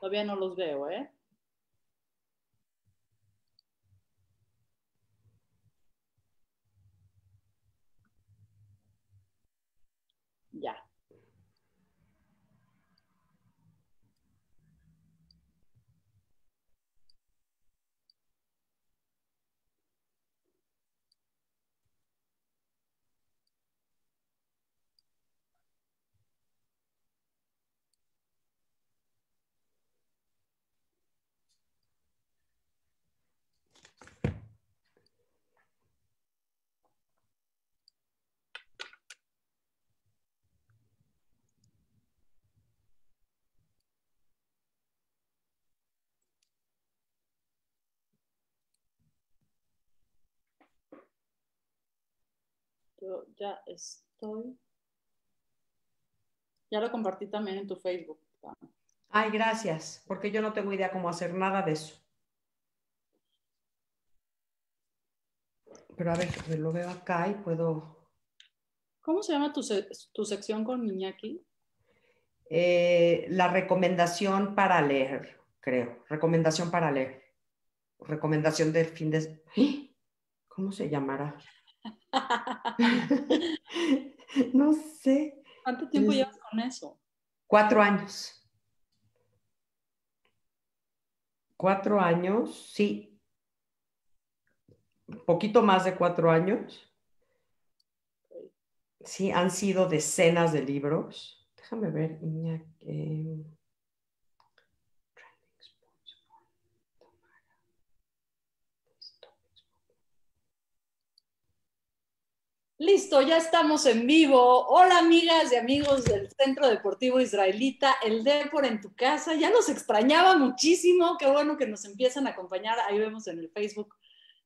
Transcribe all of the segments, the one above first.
Todavía no los veo, ¿eh? Ya. Yo ya estoy. Ya lo compartí también en tu Facebook. Ay, gracias, porque yo no tengo idea cómo hacer nada de eso. Pero a ver, lo veo acá y puedo. ¿Cómo se llama tu, tu sección con Miñaki? Eh, la recomendación para leer, creo. Recomendación para leer. Recomendación del fin de. ¿Cómo se llamará? no sé. ¿Cuánto tiempo llevas con eso? Cuatro años. Cuatro años, sí. Un poquito más de cuatro años. Sí, han sido decenas de libros. Déjame ver, Iñaki. Listo, ya estamos en vivo. Hola amigas y amigos del Centro Deportivo Israelita, el Depor en tu casa. Ya nos extrañaba muchísimo. Qué bueno que nos empiezan a acompañar. Ahí vemos en el Facebook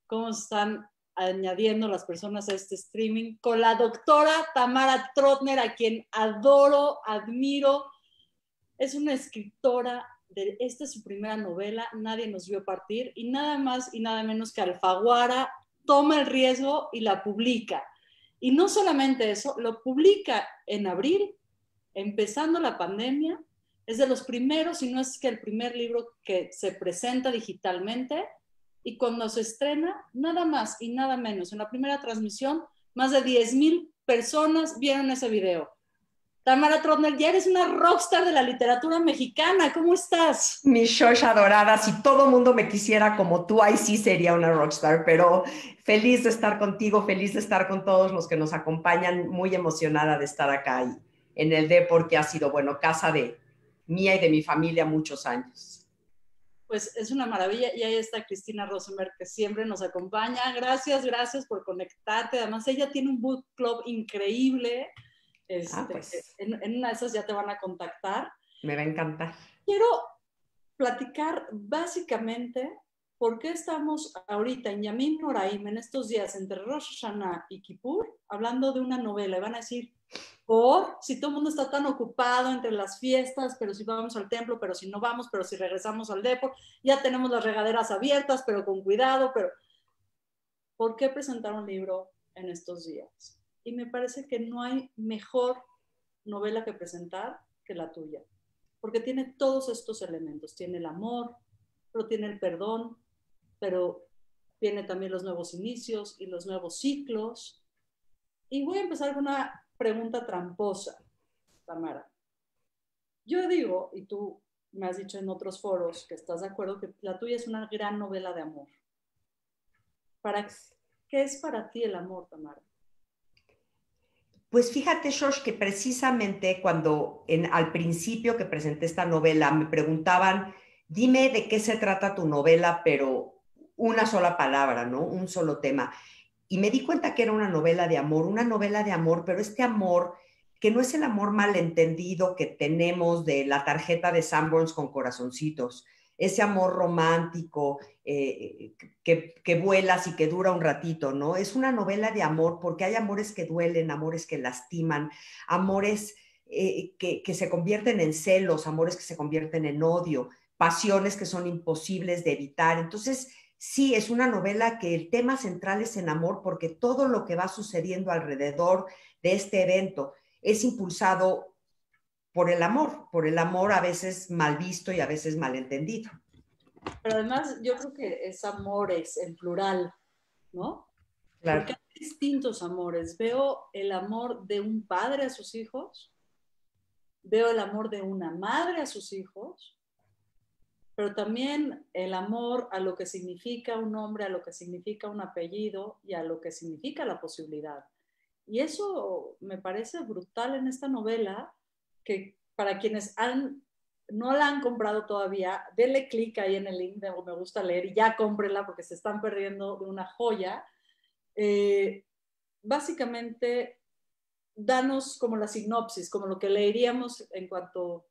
cómo están añadiendo las personas a este streaming con la doctora Tamara Trotner, a quien adoro, admiro. Es una escritora de esta es su primera novela, Nadie nos vio partir, y nada más y nada menos que Alfaguara toma el riesgo y la publica y no solamente eso, lo publica en abril, empezando la pandemia. Es de los primeros, si no es que el primer libro que se presenta digitalmente. Y cuando se estrena, nada más y nada menos, en la primera transmisión, más de 10 mil personas vieron ese video. Tamara Trotner, ya eres una rockstar de la literatura mexicana. ¿Cómo estás? Mi Shosh adorada, si todo mundo me quisiera como tú, ahí sí sería una rockstar, pero feliz de estar contigo, feliz de estar con todos los que nos acompañan, muy emocionada de estar acá y en el D porque ha sido, bueno, casa de mía y de mi familia muchos años. Pues es una maravilla y ahí está Cristina Rosenberg que siempre nos acompaña. Gracias, gracias por conectarte. Además, ella tiene un book club increíble Ah, este, pues. en, una de esas ya te van a contactar. Me va a encantar. Quiero platicar básicamente por qué estamos ahorita en Yamim Noraim, en estos días entre Rosh Hashanah y Kippur, hablando de una novela. Y van a decir, por si todo el mundo está tan ocupado entre las fiestas, pero si vamos al templo, pero si no vamos, pero si regresamos al depo, ya tenemos las regaderas abiertas, pero con cuidado, pero ¿por qué presentar un libro en estos días? Y me parece que no hay mejor novela que presentar que la tuya, porque tiene todos estos elementos, tiene el amor, pero tiene el perdón, pero tiene también los nuevos inicios y los nuevos ciclos. Y voy a empezar con una pregunta tramposa, Tamara. Yo digo, y tú me has dicho en otros foros que estás de acuerdo, que la tuya es una gran novela de amor. ¿Para ¿Qué es para ti el amor, Tamara? Pues fíjate, Shosh, que precisamente cuando en, al principio que presenté esta novela me preguntaban, dime de qué se trata tu novela, pero una sola palabra, ¿no? Un solo tema. Y me di cuenta que era una novela de amor, una novela de amor, pero este amor que no es el amor malentendido que tenemos de la tarjeta de Sanborns con corazoncitos, ese amor romántico eh, que, vuelas y que dura un ratito, ¿no? Es una novela de amor porque hay amores que duelen, amores que lastiman, amores eh, que, que se convierten en celos, amores que se convierten en odio, pasiones que son imposibles de evitar. Entonces, sí, es una novela que el tema central es en amor porque todo lo que va sucediendo alrededor de este evento es impulsado por el amor, por el amor a veces mal visto y a veces mal entendido. Pero además yo creo que es amores en plural, ¿no? Claro. Porque hay distintos amores. Veo el amor de un padre a sus hijos, veo el amor de una madre a sus hijos, pero también el amor a lo que significa un nombre, a lo que significa un apellido y a lo que significa la posibilidad. Y eso me parece brutal en esta novela, que para quienes han, no la han comprado todavía, denle clic ahí en el link de Me Gusta Leer y ya cómprenla porque se están perdiendo de una joya. Eh, básicamente, danos como la sinopsis, como lo que leeríamos en cuanto,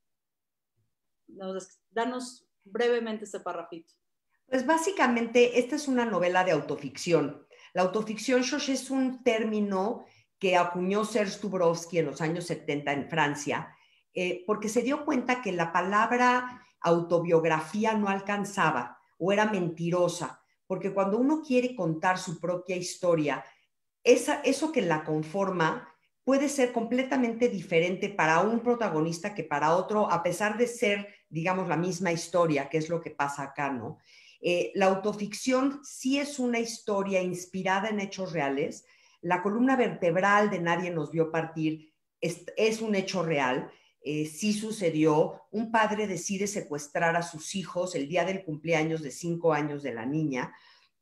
danos brevemente este parrafito. Pues básicamente, esta es una novela de autoficción. La autoficción, Shosh, es un término que acuñó Serge Dubrovsky en los años 70 en Francia, eh, porque se dio cuenta que la palabra autobiografía no alcanzaba o era mentirosa, porque cuando uno quiere contar su propia historia, esa, eso que la conforma puede ser completamente diferente para un protagonista que para otro, a pesar de ser, digamos, la misma historia, que es lo que pasa acá, ¿no? Eh, la autoficción sí es una historia inspirada en hechos reales, la columna vertebral de Nadie nos vio partir es, un hecho real, eh, sí sucedió. Un padre decide secuestrar a sus hijos el día del cumpleaños de cinco años de la niña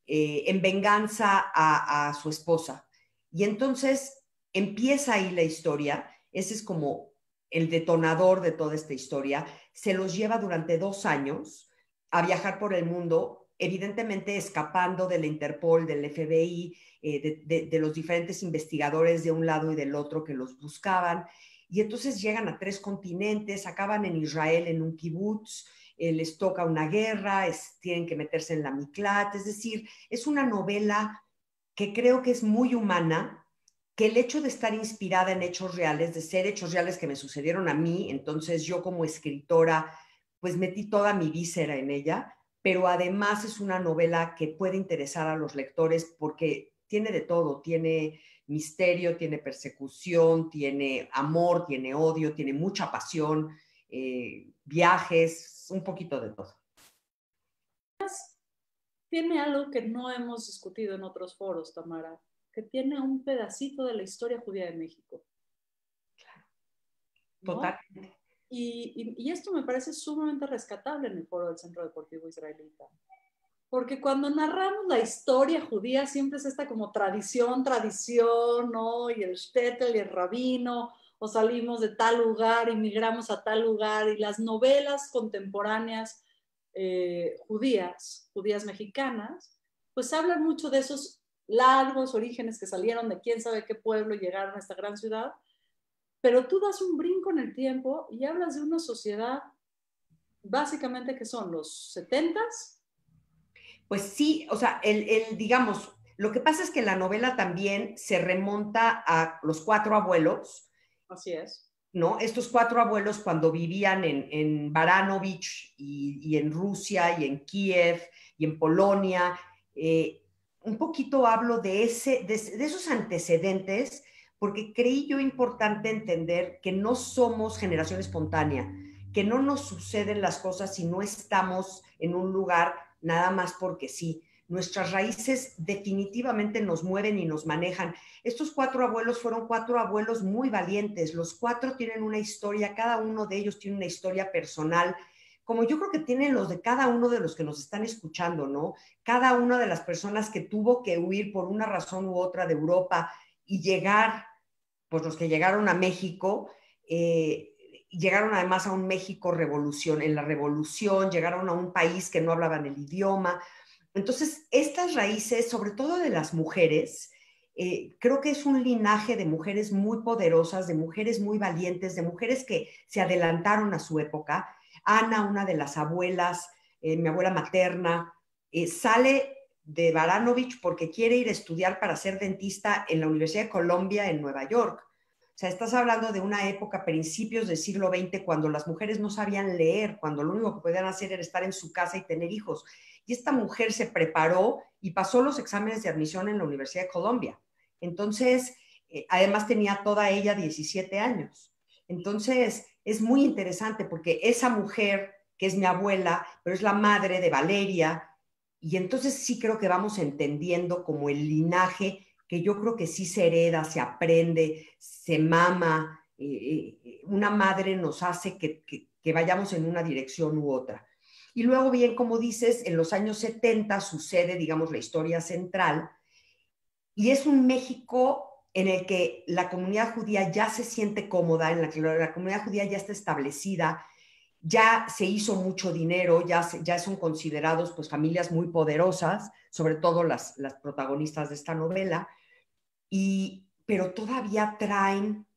eh, en venganza a, su esposa. Y entonces empieza ahí la historia. Ese es como el detonador de toda esta historia. Se los lleva durante dos años a viajar por el mundo, evidentemente escapando de la Interpol, del FBI, eh, de, los diferentes investigadores de un lado y del otro que los buscaban. Y entonces llegan a tres continentes, acaban en Israel en un kibutz, eh, les toca una guerra, tienen que meterse en la Miklat, es decir, es una novela que creo que es muy humana, que el hecho de estar inspirada en hechos reales, de ser hechos reales que me sucedieron a mí, entonces yo como escritora, pues metí toda mi víscera en ella, pero además es una novela que puede interesar a los lectores porque tiene de todo, tiene misterio, tiene persecución, tiene amor, tiene odio, tiene mucha pasión, eh, viajes, un poquito de todo. Tiene algo que no hemos discutido en otros foros, Tamara, que tiene un pedacito de la historia judía de México. Claro. Totalmente. Y, y, esto me parece sumamente rescatable en el foro del Centro Deportivo Israelita porque cuando narramos la historia judía siempre es esta como tradición, tradición, ¿no? Y el shtetl y el rabino, o salimos de tal lugar, emigramos a tal lugar, y las novelas contemporáneas eh, judías, judías mexicanas, pues hablan mucho de esos largos orígenes que salieron de quién sabe qué pueblo y llegaron a esta gran ciudad, pero tú das un brinco en el tiempo y hablas de una sociedad básicamente que son los setentas, pues sí, o sea, el, digamos, lo que pasa es que la novela también se remonta a los cuatro abuelos. Así es. ¿No? Estos cuatro abuelos cuando vivían en, en Baranovich y, en Rusia y en Kiev y en Polonia, eh, un poquito hablo de, ese, de, de esos antecedentes porque creí yo importante entender que no somos generación espontánea, que no nos suceden las cosas si no estamos en un lugar nada más porque sí. Nuestras raíces definitivamente nos mueven y nos manejan. Estos cuatro abuelos fueron cuatro abuelos muy valientes. Los cuatro tienen una historia, cada uno de ellos tiene una historia personal, como yo creo que tienen los de cada uno de los que nos están escuchando, ¿no? Cada una de las personas que tuvo que huir por una razón u otra de Europa y llegar, pues los que llegaron a México, eh, llegaron además a un México revolución, en la revolución, llegaron a un país que no hablaban el idioma. Entonces, estas raíces, sobre todo de las mujeres, eh, creo que es un linaje de mujeres muy poderosas, de mujeres muy valientes, de mujeres que se adelantaron a su época. Ana, una de las abuelas, eh, mi abuela materna, eh, sale de Baranovich porque quiere ir a estudiar para ser dentista en la Universidad de Colombia en Nueva York. O sea, estás hablando de una época, principios del siglo XX, cuando las mujeres no sabían leer, cuando lo único que podían hacer era estar en su casa y tener hijos. Y esta mujer se preparó y pasó los exámenes de admisión en la Universidad de Colombia. Entonces, eh, además tenía toda ella 17 años. Entonces, es muy interesante porque esa mujer, que es mi abuela, pero es la madre de Valeria, y entonces sí creo que vamos entendiendo como el linaje, que yo creo que sí se hereda, se aprende, se mama, eh, eh, una madre nos hace que, vayamos en una dirección u otra. Y luego, bien, como dices, en los años 70 sucede, digamos, la historia central, y es un México en el que la comunidad judía ya se siente cómoda, en la que la comunidad judía ya está establecida, ya se hizo mucho dinero, ya, ya son considerados pues familias muy poderosas, sobre todo las protagonistas de esta novela, y, pero todavía traen,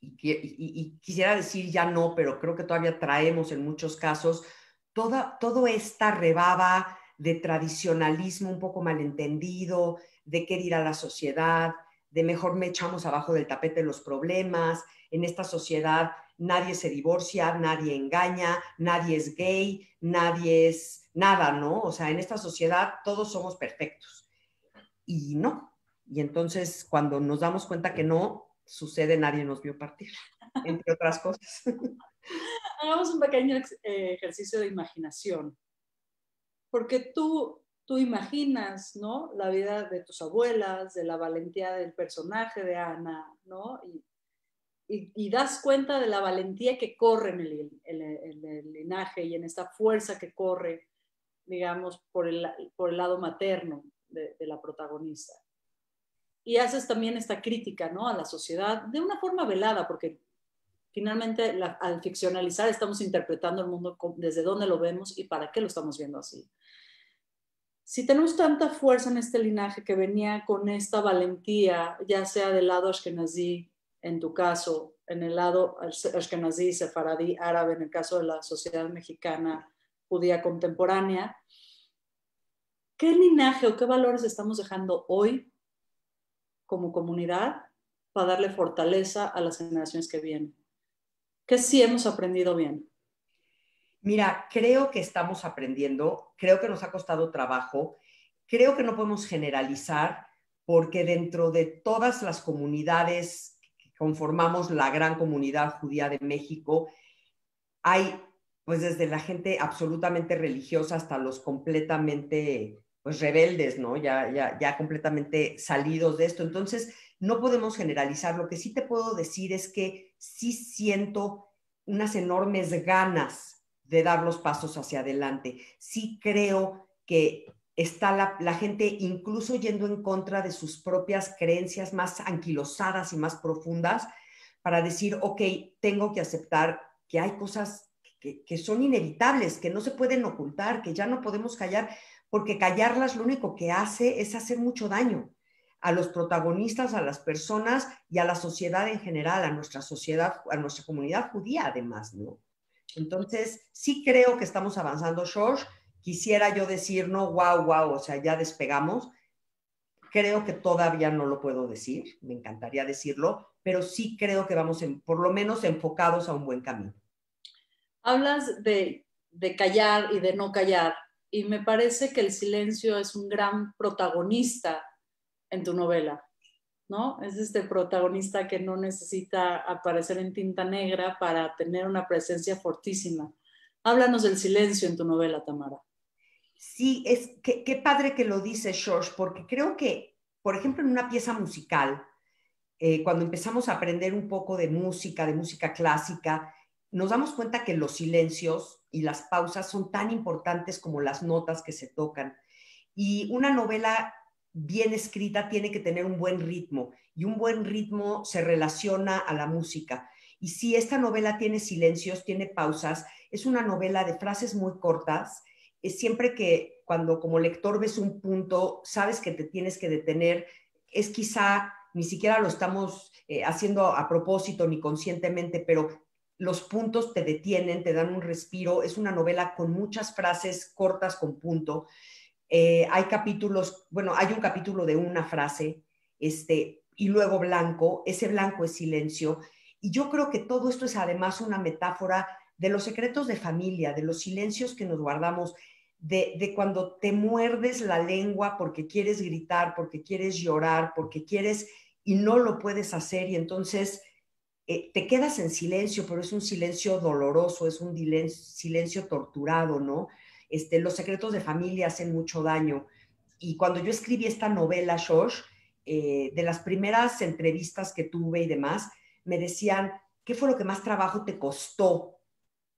y, quisiera decir ya no, pero creo que todavía traemos en muchos casos, toda, todo esta rebaba de tradicionalismo un poco malentendido, de qué dirá la sociedad, de mejor me echamos abajo del tapete los problemas. En esta sociedad nadie se divorcia, nadie engaña, nadie es gay, nadie es nada, ¿no? O sea, en esta sociedad todos somos perfectos. Y no. Y entonces cuando nos damos cuenta que no, sucede, nadie nos vio partir, entre otras cosas. Hagamos un pequeño eh, ejercicio de imaginación. Porque tú tú imaginas, ¿no? La vida de tus abuelas, de la valentía del personaje de Ana, ¿no? Y, das cuenta de la valentía que corre en el, linaje y en esta fuerza que corre, digamos, por el, por el lado materno de, la protagonista. Y haces también esta crítica, ¿no? A la sociedad de una forma velada, porque finalmente al ficcionalizar estamos interpretando el mundo desde dónde lo vemos y para qué lo estamos viendo así si tenemos tanta fuerza en este linaje que venía con esta valentía, ya sea del lado ashkenazí, en tu caso, en el lado ashkenazí, sefaradí, árabe, en el caso de la sociedad mexicana judía contemporánea, ¿qué linaje o qué valores estamos dejando hoy como comunidad para darle fortaleza a las generaciones que vienen? ¿Qué sí hemos aprendido bien? Mira, creo que estamos aprendiendo, creo que nos ha costado trabajo, creo que no podemos generalizar porque dentro de todas las comunidades que conformamos la gran comunidad judía de México, hay pues desde la gente absolutamente religiosa hasta los completamente pues rebeldes, ¿no? Ya, ya, ya completamente salidos de esto. Entonces, no podemos generalizar. Lo que sí te puedo decir es que sí siento unas enormes ganas de dar los pasos hacia adelante. Sí creo que está la, gente incluso yendo en contra de sus propias creencias más anquilosadas y más profundas para decir, ok, tengo que aceptar que hay cosas que, que, son inevitables, que no se pueden ocultar, que ya no podemos callar, porque callarlas lo único que hace es hacer mucho daño a los protagonistas, a las personas y a la sociedad en general, a nuestra sociedad, a nuestra comunidad judía además, ¿no? Entonces, sí creo que estamos avanzando, George. Quisiera yo decir, no, wow, wow, o sea, ya despegamos. Creo que todavía no lo puedo decir, me encantaría decirlo, pero sí creo que vamos en, por lo menos enfocados a un buen camino. Hablas de, de callar y de no callar, y me parece que el silencio es un gran protagonista en tu novela. ¿no? Es este protagonista que no necesita aparecer en tinta negra para tener una presencia fortísima. Háblanos del silencio en tu novela, Tamara. Sí, es que, qué padre que lo dice George, porque creo que, por ejemplo, en una pieza musical, eh, cuando empezamos a aprender un poco de música, de música clásica, nos damos cuenta que los silencios y las pausas son tan importantes como las notas que se tocan. Y una novela bien escrita tiene que tener un buen ritmo y un buen ritmo se relaciona a la música. Y si esta novela tiene silencios, tiene pausas, es una novela de frases muy cortas, es siempre que cuando como lector ves un punto, sabes que te tienes que detener, es quizá ni siquiera lo estamos eh, haciendo a propósito ni conscientemente, pero los puntos te detienen, te dan un respiro, es una novela con muchas frases cortas con punto. Eh, hay capítulos, bueno, hay un capítulo de una frase, este, y luego blanco, ese blanco es silencio. Y yo creo que todo esto es además una metáfora de los secretos de familia, de los silencios que nos guardamos, de, de, cuando te muerdes la lengua porque quieres gritar, porque quieres llorar, porque quieres y no lo puedes hacer. Y entonces eh, te quedas en silencio, pero es un silencio doloroso, es un silencio torturado, ¿no? Este, los secretos de familia hacen mucho daño. Y cuando yo escribí esta novela, Shosh, eh, de las primeras entrevistas que tuve y demás, me decían, ¿qué fue lo que más trabajo te costó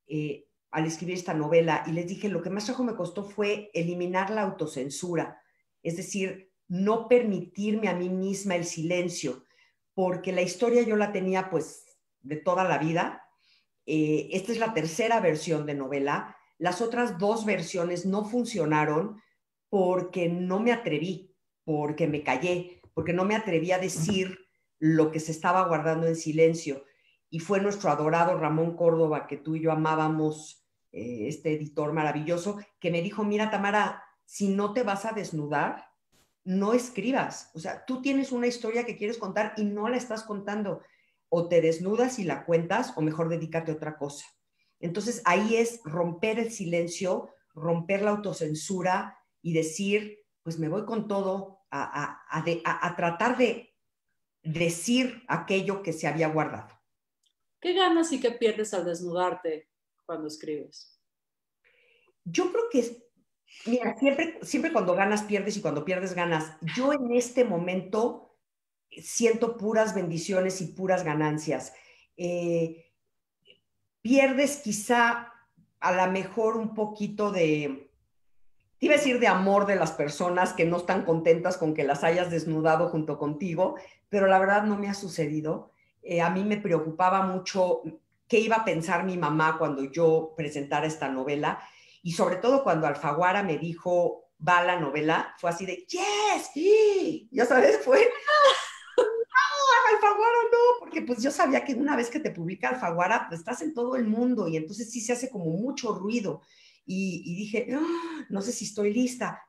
eh, al escribir esta novela? Y les dije, lo que más trabajo me costó fue eliminar la autocensura, es decir, no permitirme a mí misma el silencio, porque la historia yo la tenía pues de toda la vida. Eh, esta es la tercera versión de novela. Las otras dos versiones no funcionaron porque no me atreví, porque me callé, porque no me atreví a decir lo que se estaba guardando en silencio. Y fue nuestro adorado Ramón Córdoba, que tú y yo amábamos, eh, este editor maravilloso, que me dijo, mira Tamara, si no te vas a desnudar, no escribas. O sea, tú tienes una historia que quieres contar y no la estás contando. O te desnudas y la cuentas, o mejor dedícate a otra cosa. Entonces ahí es romper el silencio, romper la autocensura y decir, pues me voy con todo a, a tratar de decir aquello que se había guardado. ¿Qué ganas y qué pierdes al desnudarte cuando escribes? Yo creo que Mira, siempre, siempre cuando ganas, pierdes y cuando pierdes, ganas. Yo en este momento siento puras bendiciones y puras ganancias. Eh, pierdes quizá a lo mejor un poquito de, te iba a decir de amor de las personas que no están contentas con que las hayas desnudado junto contigo, pero la verdad no me ha sucedido. Eh, a mí me preocupaba mucho qué iba a pensar mi mamá cuando yo presentara esta novela y sobre todo cuando Alfaguara me dijo, va la novela, fue así de, yes, sí, ya sabes, fue, no, Alfaguara no, porque pues yo sabía que una vez que te publica Alfaguara, pues estás en todo el mundo y entonces sí se hace como mucho ruido. Y, dije, ah, no sé si estoy lista.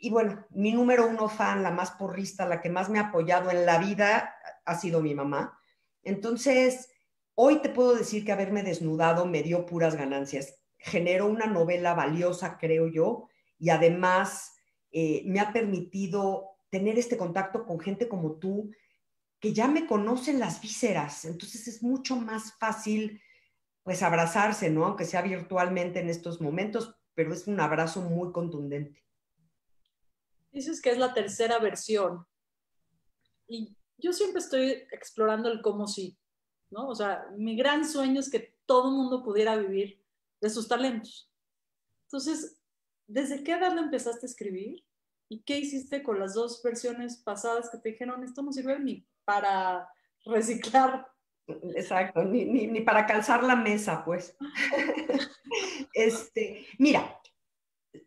Y bueno, mi número uno fan, la más porrista, la que más me ha apoyado en la vida, ha sido mi mamá. Entonces, hoy te puedo decir que haberme desnudado me dio puras ganancias generó una novela valiosa, creo yo, y además eh, me ha permitido tener este contacto con gente como tú, que ya me conocen las vísceras, entonces es mucho más fácil pues abrazarse, ¿no? Aunque sea virtualmente en estos momentos, pero es un abrazo muy contundente. Dices que es la tercera versión. Y yo siempre estoy explorando el cómo sí, ¿no? O sea, mi gran sueño es que todo el mundo pudiera vivir de sus talentos. Entonces, ¿desde qué edad empezaste a escribir? ¿Y qué hiciste con las dos versiones pasadas que te dijeron, esto no sirve ni para reciclar? Exacto, ni, ni, para calzar la mesa, pues. este, mira,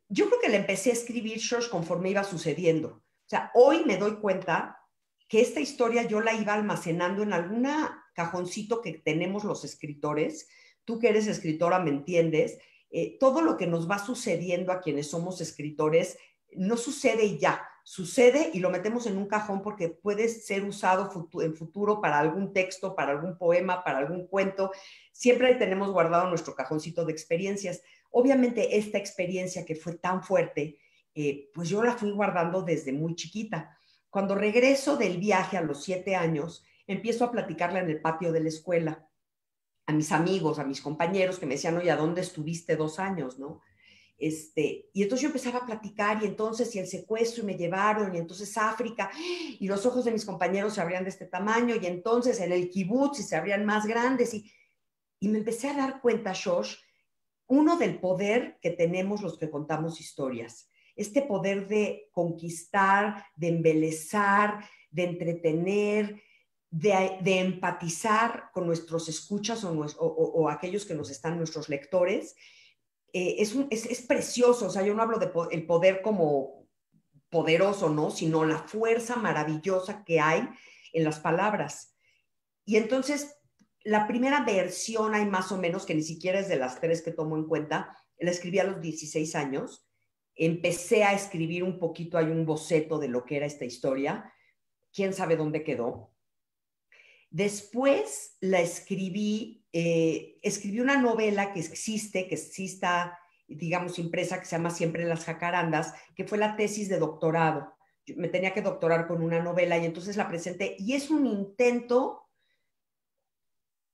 yo creo que le empecé a escribir shows conforme iba sucediendo. O sea, hoy me doy cuenta que esta historia yo la iba almacenando en alguna cajoncito que tenemos los escritores, tú que eres escritora me entiendes, eh, todo lo que nos va sucediendo a quienes somos escritores no sucede ya, sucede y lo metemos en un cajón porque puede ser usado en futuro para algún texto, para algún poema, para algún cuento. Siempre tenemos guardado nuestro cajoncito de experiencias. Obviamente esta experiencia que fue tan fuerte, eh, pues yo la fui guardando desde muy chiquita. Cuando regreso del viaje a los siete años, empiezo a platicarla en el patio de la escuela a mis amigos, a mis compañeros que me decían, oye, ¿a dónde estuviste dos años, no? Este, y entonces yo empezaba a platicar y entonces y el secuestro y me llevaron y entonces África y los ojos de mis compañeros se abrían de este tamaño y entonces en el kibutz y se abrían más grandes y, y me empecé a dar cuenta, Shosh, uno del poder que tenemos los que contamos historias, este poder de conquistar, de embelezar, de entretener, de, empatizar con nuestros escuchas o, aquellos que nos están, nuestros lectores, eh, es, es, precioso. O sea, yo no hablo del el poder como poderoso, ¿no? Sino la fuerza maravillosa que hay en las palabras. Y entonces, la primera versión hay más o menos, que ni siquiera es de las tres que tomo en cuenta, la escribí a los 16 años. Empecé a escribir un poquito, hay un boceto de lo que era esta historia. ¿Quién sabe dónde quedó? Después la escribí, eh, escribí una novela que existe, que exista, digamos, impresa, que se llama Siempre las Jacarandas, que fue la tesis de doctorado. me tenía que doctorar con una novela y entonces la presenté. Y es un intento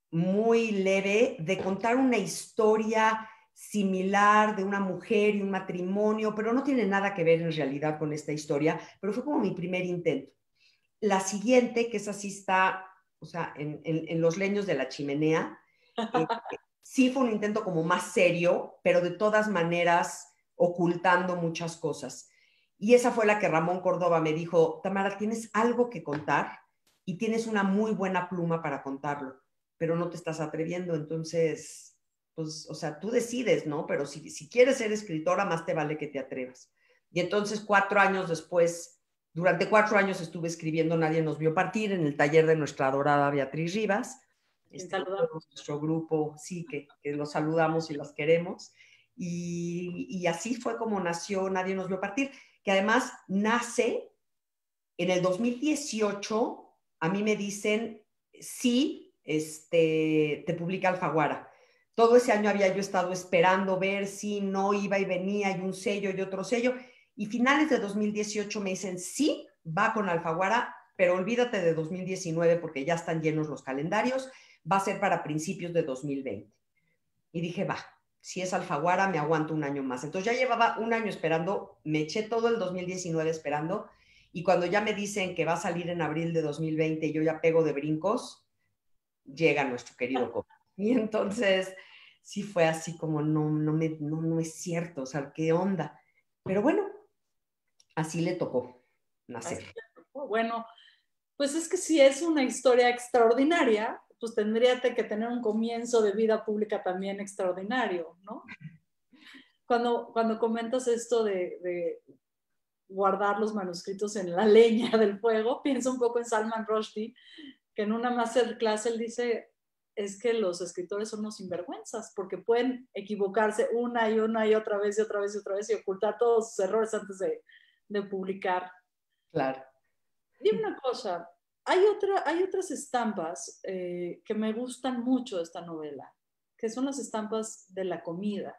muy leve de contar una historia similar de una mujer y un matrimonio, pero no tiene nada que ver en realidad con esta historia, pero fue como mi primer intento. La siguiente, que es así está, o sea, en, en, los leños de la chimenea, eh, sí fue un intento como más serio, pero de todas maneras ocultando muchas cosas. Y esa fue la que Ramón Córdoba me dijo, Tamara, tienes algo que contar y tienes una muy buena pluma para contarlo, pero no te estás atreviendo, entonces pues, o sea, tú decides, ¿no? Pero si, si quieres ser escritora, más te vale que te atrevas. Y entonces, cuatro años después, durante cuatro años estuve escribiendo Nadie nos vio partir en el taller de nuestra adorada Beatriz Rivas. Este, nuestro grupo, sí, que, que los saludamos y los queremos. Y, y, así fue como nació Nadie nos vio partir, que además nace en el 2018, a mí me dicen, sí, este, te publica Alfaguara. Todo ese año había yo estado esperando ver si no iba y venía y un sello y otro sello. Y finales de 2018 me dicen, sí, va con Alfaguara, pero olvídate de 2019 porque ya están llenos los calendarios, va a ser para principios de 2020. Y dije, va, si es Alfaguara, me aguanto un año más. Entonces ya llevaba un año esperando, me eché todo el 2019 esperando, y cuando ya me dicen que va a salir en abril de 2020 y yo ya pego de brincos, llega nuestro querido Coco. Y entonces sí fue así como, no, no, me, no, no es cierto, o sea, ¿qué onda? Pero bueno, así le tocó nacer. Bueno, pues es que si es una historia extraordinaria, pues tendría que tener un comienzo de vida pública también extraordinario, ¿no? Cuando, cuando comentas esto de, de guardar los manuscritos en la leña del fuego, pienso un poco en Salman Rushdie, que en una masterclass él dice, es que los escritores son unos sinvergüenzas, porque pueden equivocarse una y una y otra vez y otra vez y otra vez y ocultar todos sus errores antes de, de publicar. Claro. Dime una cosa, hay, otra, hay otras estampas eh, que me gustan mucho de esta novela, que son las estampas de la comida.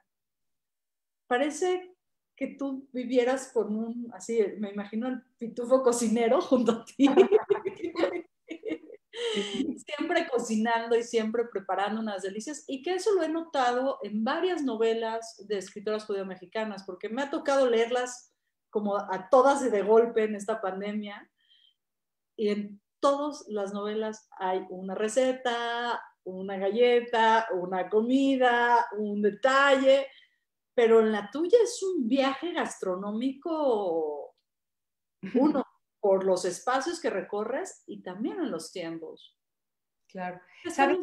Parece que tú vivieras con un, así, me imagino el pitufo cocinero junto a ti. siempre cocinando y siempre preparando unas delicias y que eso lo he notado en varias novelas de escritoras judeo-mexicanas, porque me ha tocado leerlas como a todas y de golpe en esta pandemia y en todas las novelas hay una receta, una galleta, una comida, un detalle, pero en la tuya es un viaje gastronómico uno por los espacios que recorres y también en los tiempos. Claro. ¿Sabes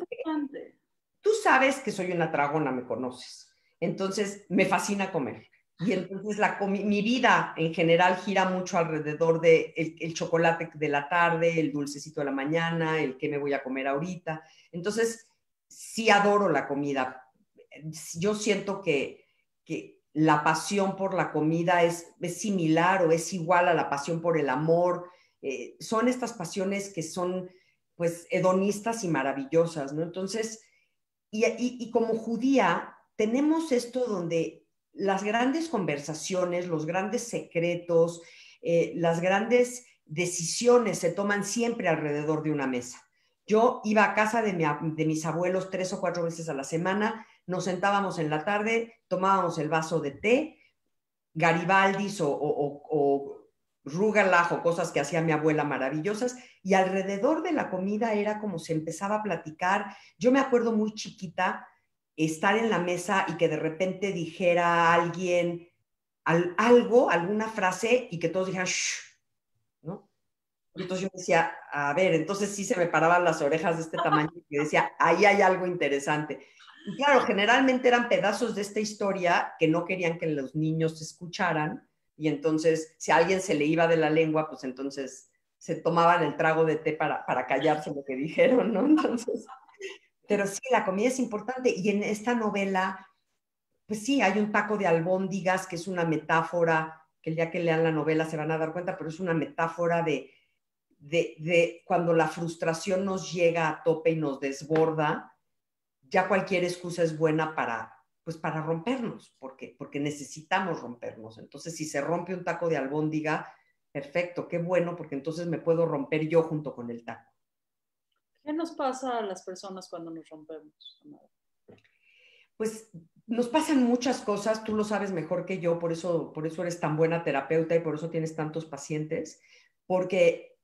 Tú sabes que soy una tragona, me conoces. Entonces, me fascina comer. Y entonces la mi vida en general gira mucho alrededor de el, chocolate de la tarde, el dulcecito de la mañana, el que me voy a comer ahorita. Entonces, sí adoro la comida. Yo siento que, que la pasión por la comida es, es, similar o es igual a la pasión por el amor. Eh, son estas pasiones que son pues hedonistas y maravillosas, ¿no? Entonces, y, y, como judía, tenemos esto donde las grandes conversaciones, los grandes secretos, eh, las grandes decisiones se toman siempre alrededor de una mesa. Yo iba a casa de, de, mis abuelos tres o cuatro veces a la semana, nos sentábamos en la tarde, tomábamos el vaso de té, Garibaldis o, o, o, o cosas que hacía mi abuela maravillosas, y alrededor de la comida era como se empezaba a platicar. Yo me acuerdo muy chiquita estar en la mesa y que de repente dijera alguien algo, alguna frase y que todos dijeran, Shh", ¿no? Entonces yo decía, a ver, entonces sí se me paraban las orejas de este tamaño y decía, ahí hay algo interesante. Y claro, generalmente eran pedazos de esta historia que no querían que los niños escucharan y entonces si a alguien se le iba de la lengua, pues entonces se tomaban el trago de té para, para callarse lo que dijeron, ¿no? Entonces, pero sí, la comida es importante y en esta novela, pues sí, hay un taco de albóndigas que es una metáfora, que el día que lean la novela se van a dar cuenta, pero es una metáfora de, de, de cuando la frustración nos llega a tope y nos desborda, ya cualquier excusa es buena para, pues para rompernos, porque, porque necesitamos rompernos. Entonces, si se rompe un taco de albóndiga, perfecto, qué bueno, porque entonces me puedo romper yo junto con el taco. ¿Qué nos pasa a las personas cuando nos rompemos? Pues nos pasan muchas cosas, tú lo sabes mejor que yo, por eso, por eso eres tan buena terapeuta y por eso tienes tantos pacientes, porque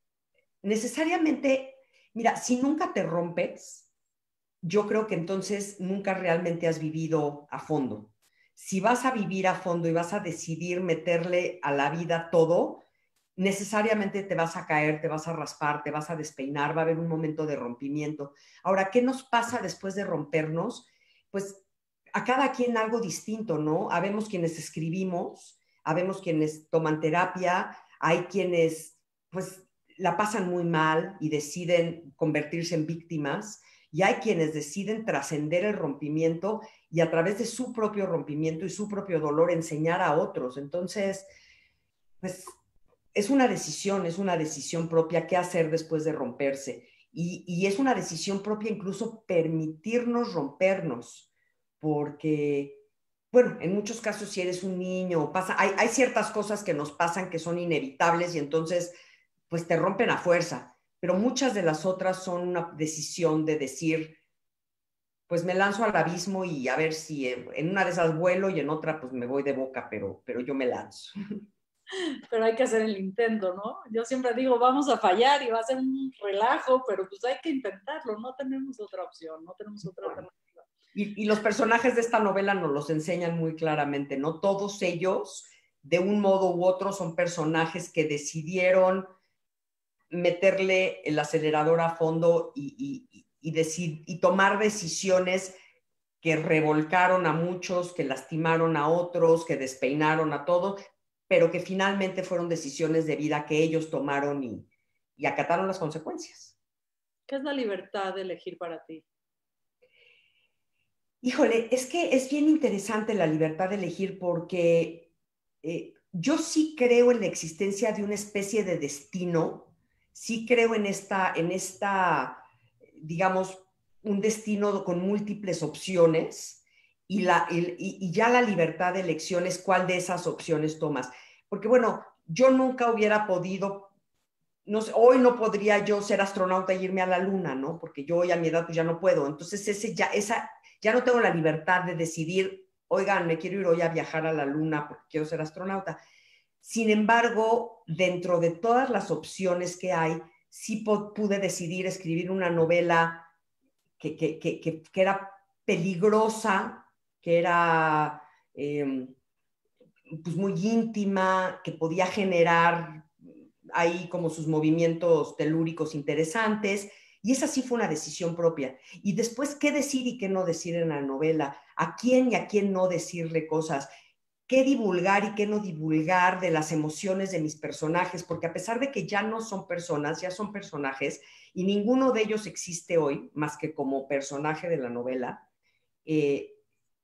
necesariamente, mira, si nunca te rompes, yo creo que entonces nunca realmente has vivido a fondo. Si vas a vivir a fondo y vas a decidir meterle a la vida todo, necesariamente te vas a caer, te vas a raspar, te vas a despeinar, va a haber un momento de rompimiento. Ahora, ¿qué nos pasa después de rompernos? Pues a cada quien algo distinto, ¿no? Habemos quienes escribimos, habemos quienes toman terapia, hay quienes pues la pasan muy mal y deciden convertirse en víctimas, y hay quienes deciden trascender el rompimiento y a través de su propio rompimiento y su propio dolor enseñar a otros. Entonces, pues es una decisión, es una decisión propia qué hacer después de romperse. Y, es una decisión propia incluso permitirnos rompernos porque, bueno, en muchos casos si eres un niño, pasa, hay, hay ciertas cosas que nos pasan que son inevitables y entonces, pues te rompen a fuerza, pero muchas de las otras son una decisión de decir, pues me lanzo al abismo y a ver si en una de esas vuelo y en otra pues me voy de boca, pero, pero yo me lanzo. Pero hay que hacer el intento, ¿no? Yo siempre digo, vamos a fallar y va a ser un relajo, pero pues hay que intentarlo, no tenemos otra opción, no tenemos otra alternativa. Y, los personajes de esta novela nos los enseñan muy claramente, ¿no? Todos ellos, de un modo u otro, son personajes que decidieron meterle el acelerador a fondo y, y tomar decisiones que revolcaron a muchos, que lastimaron a otros, que despeinaron a todos, pero que finalmente fueron decisiones de vida que ellos tomaron y, y acataron las consecuencias. ¿Qué es la libertad de elegir para ti? Híjole, es que es bien interesante la libertad de elegir porque eh, yo sí creo en la existencia de una especie de destino, sí creo en esta, en esta, digamos, un destino con múltiples opciones y, la, y, ya la libertad de elección es cuál de esas opciones tomas. Porque bueno, yo nunca hubiera podido no hoy no podría yo ser astronauta e irme a la luna, ¿no? Porque yo hoy a mi edad pues ya no puedo. Entonces ese ya, esa, ya no tengo la libertad de decidir, oigan, me quiero ir hoy a viajar a la luna porque quiero ser astronauta. Sin embargo, dentro de todas las opciones que hay, sí pude decidir escribir una novela que, que, que, era peligrosa, que era em, pues muy íntima, que podía generar ahí como sus movimientos telúricos interesantes, y esa sí fue una decisión propia. Y después, ¿qué decir y qué no decir en la novela? ¿A quién y a quién no decirle cosas? ¿Qué divulgar y qué no divulgar de las emociones de mis personajes? Porque a pesar de que ya no son personas, ya son personajes, y ninguno de ellos existe hoy más que como personaje de la novela, eh,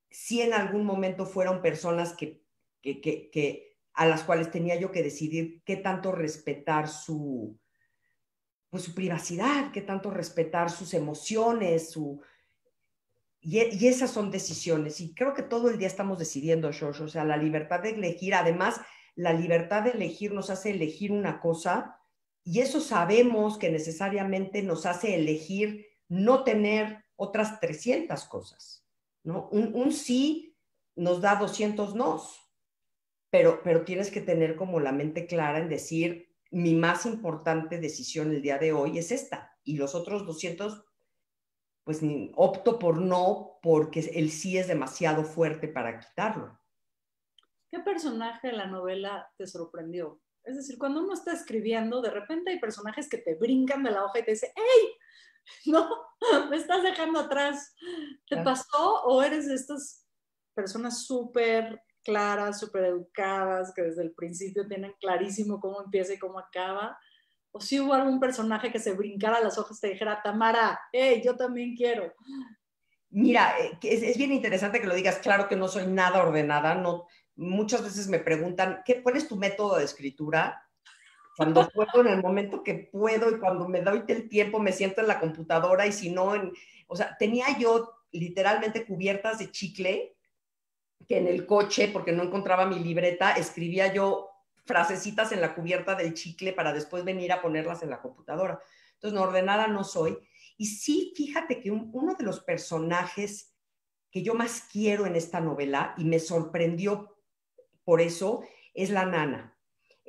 sí en algún momento fueron personas que, a las cuales tenía yo que decidir qué tanto respetar su, pues, su privacidad, qué tanto respetar sus emociones, su... Y, esas son decisiones. Y creo que todo el día estamos decidiendo, George. O sea, la libertad de elegir, además, la libertad de elegir nos hace elegir una cosa y eso sabemos que necesariamente nos hace elegir no tener otras 300 cosas, Un, sí nos da 200 nos, pero, pero tienes que tener como la mente clara en decir, mi más importante decisión el día de hoy es esta. Y los otros 200, pues opto por no, porque el sí es demasiado fuerte para quitarlo. ¿Qué personaje de la novela te sorprendió? Es decir, cuando uno está escribiendo, de repente hay personajes que te brincan de la hoja y te dicen, ¡Ey! No, me estás dejando atrás. ¿Te pasó o eres de estas personas súper claras, súper educadas, que desde el principio tienen clarísimo cómo empieza y cómo acaba. O si hubo algún personaje que se brincara las hojas y te dijera, Tamara, hey, yo también quiero. Mira, eh, es, es, bien interesante que lo digas. Claro que no soy nada ordenada. No, muchas veces me preguntan, ¿qué, ¿cuál es tu método de escritura? Cuando puedo, en el momento que puedo y cuando me doy el tiempo, me siento en la computadora y si no, en, o sea, tenía yo literalmente cubiertas de chicle que en el coche, porque no encontraba mi libreta, escribía yo frasecitas en la cubierta del chicle para después venir a ponerlas en la computadora. Entonces, no ordenada no soy. Y sí, fíjate que uno de los personajes que yo más quiero en esta novela y me sorprendió por eso es la nana.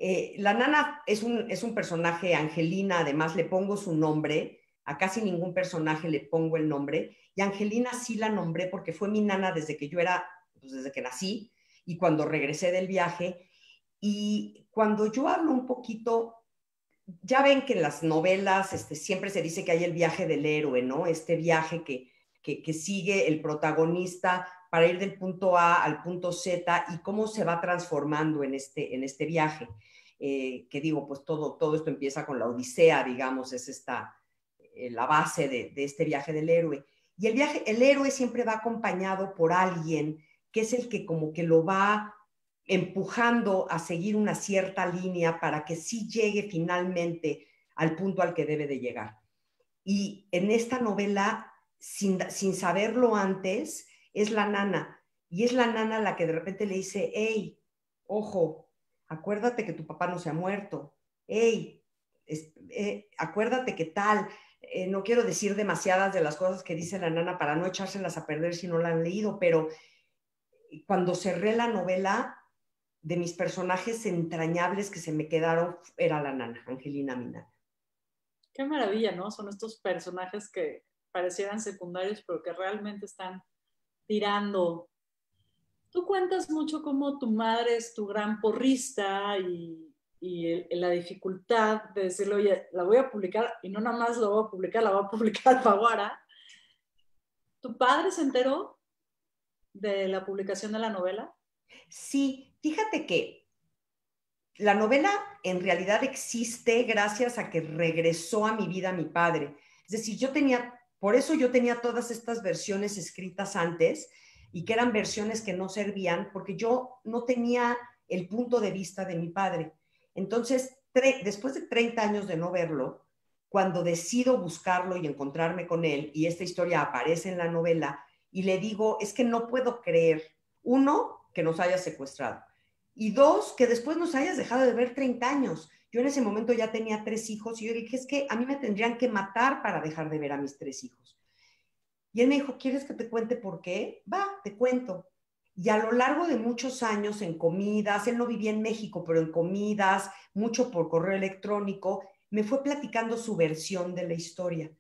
Eh, la nana es un, es un personaje angelina, además le pongo su nombre, a casi ningún personaje le pongo el nombre, y Angelina sí la nombré porque fue mi nana desde que yo era, pues desde que nací y cuando regresé del viaje. Y cuando yo hablo un poquito, ya ven que en las novelas este, siempre se dice que hay el viaje del héroe, ¿no? Este viaje que, que, sigue el protagonista para ir del punto A al punto Z y cómo se va transformando en este, en este viaje. Eh, que digo, pues todo, todo esto empieza con la Odisea, digamos, es esta, eh, la base de, de, este viaje del héroe. Y el viaje, el héroe siempre va acompañado por alguien que es el que como que lo va empujando a seguir una cierta línea para que sí llegue finalmente al punto al que debe de llegar. Y en esta novela sin, saberlo antes, es la nana. Y es la nana la que de repente le dice, hey, ojo, acuérdate que tu papá no se ha muerto. Hey, eh, acuérdate que tal. Eh, no quiero decir demasiadas de las cosas que dice la nana para no echárselas a perder si no la han leído, pero cuando cerré la novela, de mis personajes entrañables que se me quedaron, era la nana, Angelina Mina. Qué maravilla, ¿no? Son estos personajes que parecieran secundarios, pero que realmente están tirando. Tú cuentas mucho cómo tu madre es tu gran porrista y, la dificultad de decirle, oye, la voy a publicar y no nada más la voy a publicar, la voy a publicar Faguara. ¿Tu padre se enteró de la publicación de la novela? Sí, fíjate que la novela en realidad existe gracias a que regresó a mi vida mi padre. Es decir, yo tenía por eso yo tenía todas estas versiones escritas antes y que eran versiones que no servían porque yo no tenía el punto de vista de mi padre. Entonces, después de 30 años de no verlo, cuando decido buscarlo y encontrarme con él, y esta historia aparece en la novela, y le digo, es que no puedo creer, uno, que nos hayas secuestrado, y dos, que después nos hayas dejado de ver 30 años. Yo en ese momento ya tenía tres hijos y yo dije, es que a mí me tendrían que matar para dejar de ver a mis tres hijos. Y él me dijo, ¿quieres que te cuente por qué? Va, te cuento. Y a lo largo de muchos años en comidas, él no vivía en México, pero en comidas, mucho por correo electrónico, me fue platicando su versión de la historia.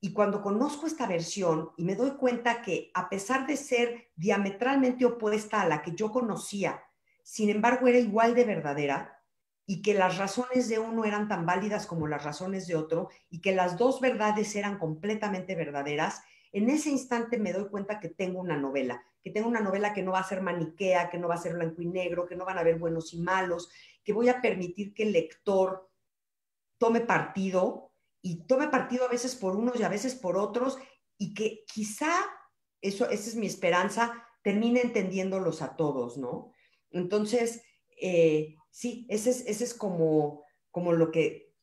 Y cuando conozco esta versión y me doy cuenta que a pesar de ser diametralmente opuesta a la que yo conocía, sin embargo era igual de verdadera, y que las razones de uno eran tan válidas como las razones de otro y que las dos verdades eran completamente verdaderas, en ese instante me doy cuenta que tengo una novela, que tengo una novela que no va a ser maniquea, que no va a ser blanco y negro, que no van a haber buenos y malos, que voy a permitir que el lector tome partido y tome partido a veces por unos y a veces por otros y que quizá, eso, esa es mi esperanza, termine entendiéndolos a todos, ¿no? Entonces, eh, sí, ese es, ese es como, como lo que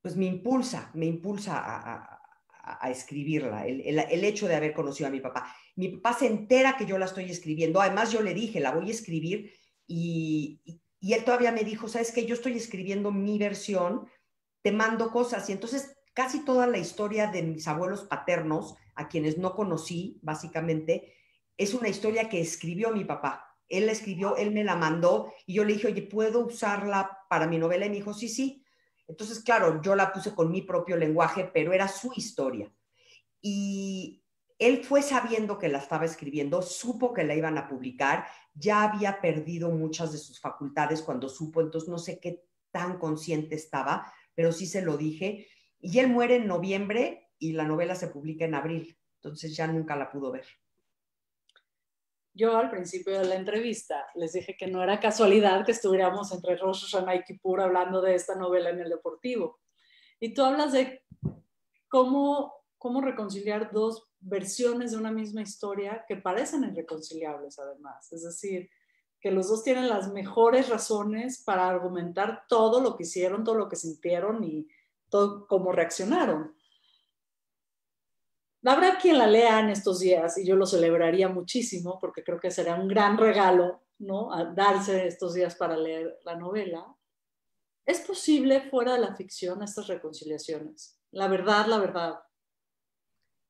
pues me impulsa, me impulsa a, escribirla, el, hecho de haber conocido a mi papá. Mi papá se entera que yo la estoy escribiendo, además yo le dije, la voy a escribir y, y él todavía me dijo, sabes que yo estoy escribiendo mi versión, te mando cosas y entonces casi toda la historia de mis abuelos paternos, a quienes no conocí básicamente, es una historia que escribió mi papá él la escribió, él me la mandó y yo le dije, oye, ¿puedo usarla para mi novela? Y me dijo, sí, sí. Entonces, claro, yo la puse con mi propio lenguaje, pero era su historia. Y él fue sabiendo que la estaba escribiendo, supo que la iban a publicar, ya había perdido muchas de sus facultades cuando supo, entonces no sé qué tan consciente estaba, pero sí se lo dije. Y él muere en noviembre y la novela se publica en abril, entonces ya nunca la pudo ver yo al principio de la entrevista les dije que no era casualidad que estuviéramos entre Rosh Hashanah y Kippur hablando de esta novela en el Deportivo. Y tú hablas de cómo, cómo reconciliar dos versiones de una misma historia que parecen irreconciliables además. Es decir, que los dos tienen las mejores razones para argumentar todo lo que hicieron, todo lo que sintieron y todo cómo reaccionaron. Habrá quien la lea en estos días y yo lo celebraría muchísimo porque creo que será un gran regalo, ¿no? darse estos días para leer la novela. ¿Es posible fuera de la ficción estas reconciliaciones? La verdad, la verdad.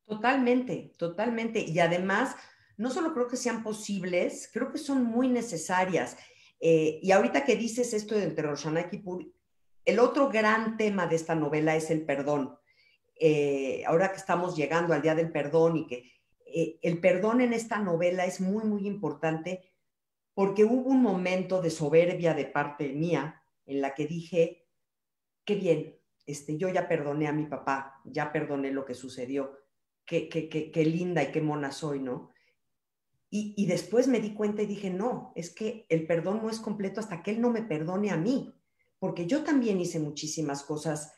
Totalmente, totalmente. Y además, no solo creo que sean posibles, creo que son muy necesarias. Eh, y ahorita que dices esto de entre Kippur, el otro gran tema de esta novela es el perdón. Eh, ahora que estamos llegando al Día del Perdón y que eh, el perdón en esta novela es muy, muy importante porque hubo un momento de soberbia de parte mía en la que dije, qué bien, este, yo ya perdoné a mi papá, ya perdoné lo que sucedió, qué, qué, qué, qué linda y qué mona soy, ¿no? Y, y, después me di cuenta y dije, no, es que el perdón no es completo hasta que él no me perdone a mí, porque yo también hice muchísimas cosas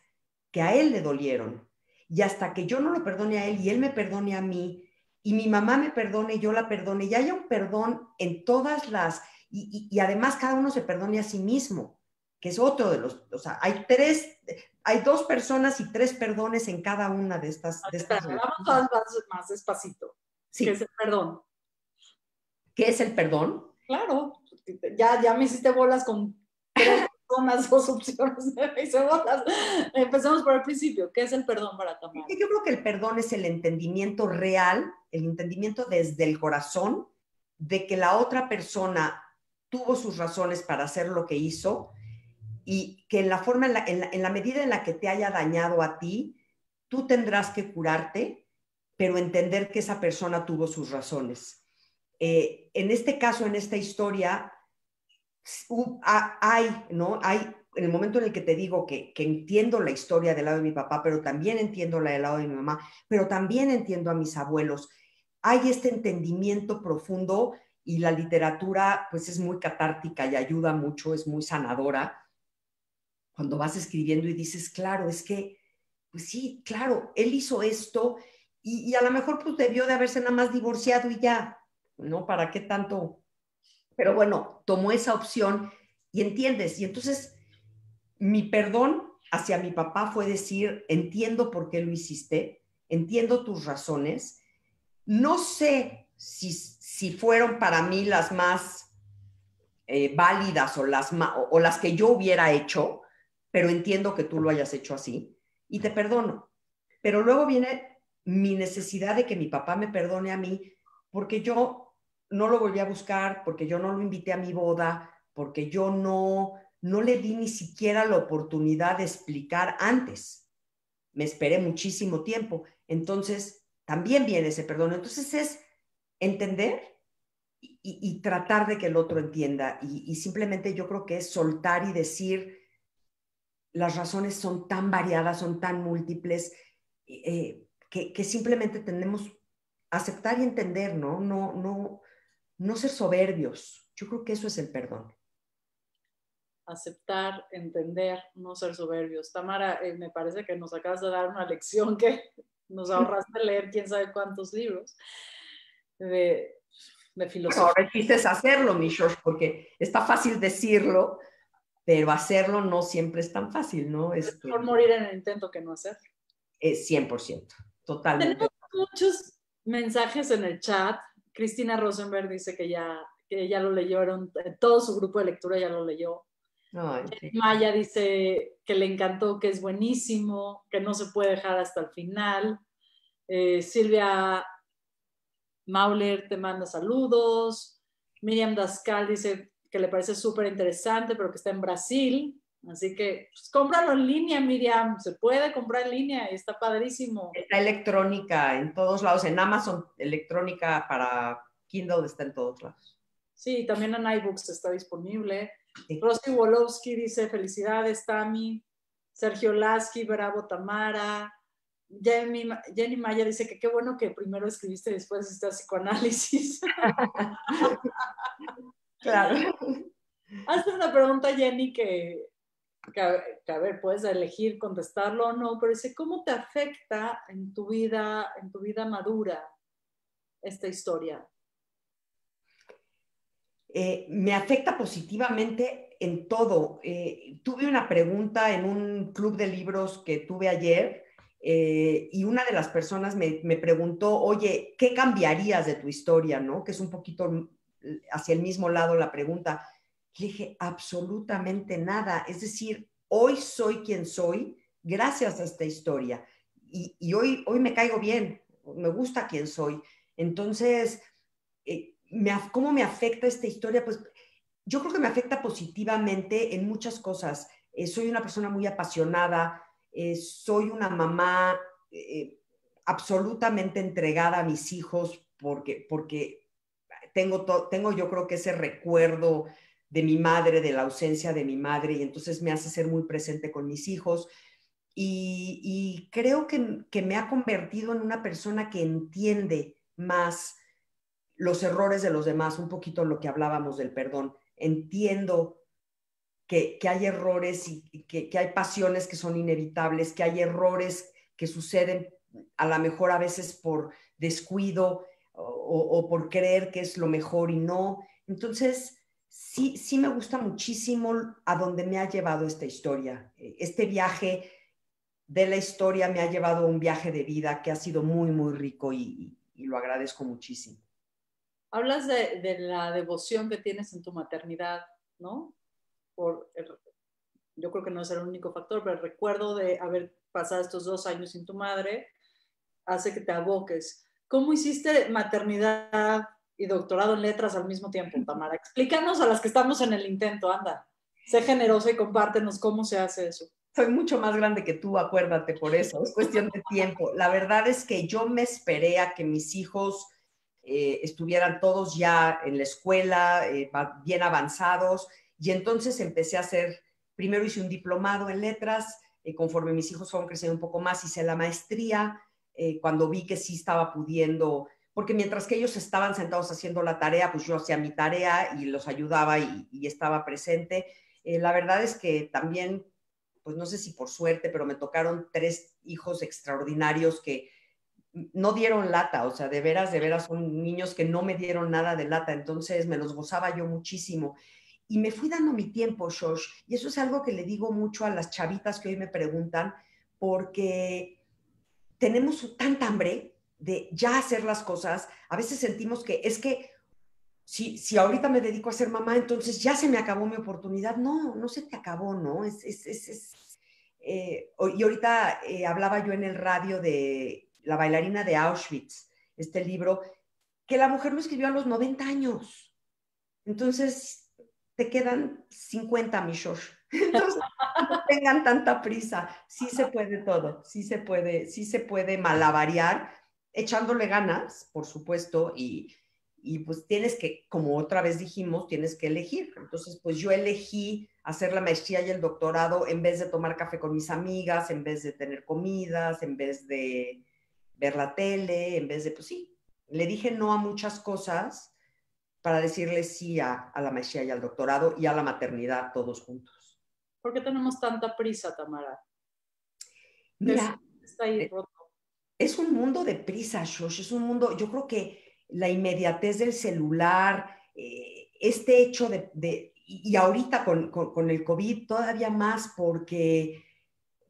que a él le dolieron. Y hasta que yo no lo perdone a él y él me perdone a mí, y mi mamá me perdone yo la perdone, y haya un perdón en todas las, y, y, y además cada uno se perdone a sí mismo, que es otro de los, o sea, hay tres, hay dos personas y tres perdones en cada una de estas. De estas Vamos más, más despacito. Sí. ¿Qué es el perdón? ¿Qué es el perdón? Claro, ya, ya me hiciste bolas con tres personas, dos opciones, hice bolas. Empecemos por el principio. ¿Qué es el perdón para Tamara? Yo creo que el perdón es el entendimiento real, el entendimiento desde el corazón de que la otra persona tuvo sus razones para hacer lo que hizo y que en la forma, en la, medida en la que te haya dañado a ti, tú tendrás que curarte, pero entender que esa persona tuvo sus razones. Eh, en este caso, en esta historia, hay, ¿no? Hay, en el momento en el que te digo que, que, entiendo la historia del lado de mi papá, pero también entiendo la del lado de mi mamá, pero también entiendo a mis abuelos, hay este entendimiento profundo y la literatura pues es muy catártica y ayuda mucho, es muy sanadora cuando vas escribiendo y dices, claro, es que, pues sí, claro, él hizo esto y, a lo mejor pues debió de haberse nada más divorciado y ya, ¿no? ¿Para qué tanto? Pero bueno, tomó esa opción y entiendes. Y entonces mi perdón hacia mi papá fue decir, entiendo por qué lo hiciste, entiendo tus razones, no sé si, si fueron para mí las más eh, válidas o las, o, o las que yo hubiera hecho, pero entiendo que tú lo hayas hecho así y te perdono. Pero luego viene mi necesidad de que mi papá me perdone a mí porque yo no lo volví a buscar, porque yo no lo invité a mi boda, porque yo no, no le di ni siquiera la oportunidad de explicar antes. Me esperé muchísimo tiempo. Entonces, también viene ese perdón. Entonces es entender y, tratar de que el otro entienda. Y, simplemente yo creo que es soltar y decir, las razones son tan variadas, son tan múltiples, eh, que, que, simplemente tenemos aceptar y entender, ¿no? No, no, no ser soberbios. Yo creo que eso es el perdón. Aceptar, entender, no ser soberbios. Tamara, eh, me parece que nos acabas de dar una lección que nos ahorraste leer quién sabe cuántos libros de, de filosofía. Ahora quisiste hacerlo, mi George, porque está fácil decirlo, pero hacerlo no siempre es tan fácil, ¿no? Es este, mejor morir en el intento que no hacer. Es 100%, totalmente. Tenemos muchos mensajes en el chat. Cristina Rosenberg dice que ya, que ya lo leyeron, todo su grupo de lectura ya lo leyó. Ay, sí. Maya dice que le encantó, que es buenísimo, que no se puede dejar hasta el final. Eh, Silvia Mauler te manda saludos. Miriam Dascal dice, que le parece súper interesante, pero que está en Brasil. Así que pues, cómpralo en línea, Miriam. Se puede comprar en línea y está padrísimo. Está electrónica en todos lados. En Amazon, electrónica para Kindle está en todos lados. Sí, también en iBooks está disponible. Sí. Rosy Wolowski dice: Felicidades, Tami. Sergio Lasky, bravo, Tamara. Jenny, Jenny Maya dice que qué bueno que primero escribiste y después hiciste psicoanálisis. Claro. Hazte una pregunta, Jenny, que, que, a ver, puedes elegir contestarlo o no, pero dice, ¿cómo te afecta en tu vida, en tu vida madura esta historia? Eh, me afecta positivamente en todo. Eh, tuve una pregunta en un club de libros que tuve ayer eh, y una de las personas me, me, preguntó, oye, ¿qué cambiarías de tu historia? ¿no? Que es un poquito hacia el mismo lado la pregunta. Le dije, absolutamente nada. Es decir, hoy soy quien soy gracias a esta historia. Y, y hoy, hoy me caigo bien. me gusta quién soy. Entonces, eh, ¿cómo me afecta esta historia? Pues yo creo que me afecta positivamente en muchas cosas. Eh, soy una persona muy apasionada, eh, soy una mamá absolutamente entregada a mis hijos porque, porque tengo, tengo yo creo que ese recuerdo de mi madre, de la ausencia de mi madre, y entonces me hace ser muy presente con mis hijos. Y, creo que, que, me ha convertido en una persona que entiende más los errores de los demás, un poquito lo que hablábamos del perdón. Entiendo que, que hay errores y que, que, hay pasiones que son inevitables, que hay errores que suceden a lo mejor a veces por descuido o por creer que es lo mejor y no. Entonces, sí, sí me gusta muchísimo a donde me ha llevado esta historia. Este viaje de la historia me ha llevado a un viaje de vida que ha sido muy, muy rico y, lo agradezco muchísimo. Hablas de, la devoción que tienes en tu maternidad, ¿no? Yo creo que no es el único factor, pero el recuerdo de haber pasado estos dos años sin tu madre hace que te aboques. ¿Cómo hiciste maternidad y doctorado en letras al mismo tiempo, Tamara. Explícanos a las que estamos en el intento, anda. Sé generosa y compártenos cómo se hace eso. Soy mucho más grande que tú, acuérdate por eso, es cuestión de tiempo. La verdad es que yo me esperé a que mis hijos eh, estuvieran todos ya en la escuela, eh, bien avanzados, y entonces empecé a hacer, primero hice un diplomado en letras, eh, conforme mis hijos fueron creciendo un poco más, hice la maestría, cuando vi que sí estaba pudiendo porque mientras que ellos estaban sentados haciendo la tarea, pues yo hacía mi tarea y los ayudaba y, estaba presente. Eh, la verdad es que también, pues no sé si por suerte, pero me tocaron tres hijos extraordinarios que no dieron lata, o sea, de veras, de veras son niños que no me dieron nada de lata, entonces me los gozaba yo muchísimo. Y me fui dando mi tiempo, Shosh, y eso es algo que le digo mucho a las chavitas que hoy me preguntan, porque tenemos tanta hambre de ya hacer las cosas, a veces sentimos que es que si, si ahorita me dedico a ser mamá, entonces ya se me acabó mi oportunidad. No, no se te acabó, ¿no? Eh, y ahorita eh, hablaba yo en el radio de La bailarina de Auschwitz, este libro, que la mujer lo escribió a los 90 años. Entonces, te quedan 50, mi Entonces, no tengan tanta prisa. Sí se puede todo, sí se puede, sí se puede malavariar echándole ganas, por supuesto, y, pues tienes que, como otra vez dijimos, tienes que elegir. Entonces, pues yo elegí hacer la maestría y el doctorado en vez de tomar café con mis amigas, en vez de tener comidas, en vez de ver la tele, en vez de, pues sí, le dije no a muchas cosas para decirle sí a, la maestría y al doctorado y a la maternidad todos juntos. ¿Por qué tenemos tanta prisa, Tamara? Mira, está ahí eh, es un mundo de prisa, Shosh, es un mundo, yo creo que la inmediatez del celular, eh, este hecho de, y ahorita con, con, el COVID todavía más porque,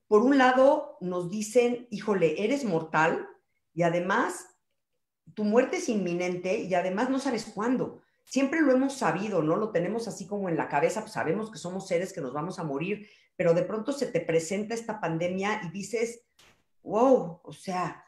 por un lado, nos dicen, híjole, eres mortal y además tu muerte es inminente y además no sabes cuándo. Siempre lo hemos sabido, ¿no? Lo tenemos así como en la cabeza, pues sabemos que somos seres que nos vamos a morir, pero de pronto se te presenta esta pandemia y dices, wow, o sea,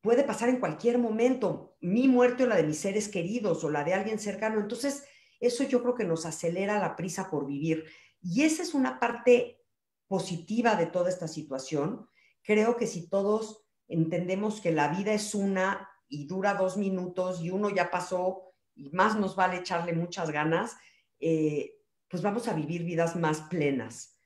puede pasar en cualquier momento, mi muerte o la de mis seres queridos o la de alguien cercano. Entonces, eso yo creo que nos acelera la prisa por vivir. Y esa es una parte positiva de toda esta situación. Creo que si todos entendemos que la vida es una y dura dos minutos y uno ya pasó y más nos vale echarle muchas ganas, eh, pues vamos a vivir vidas más plenas.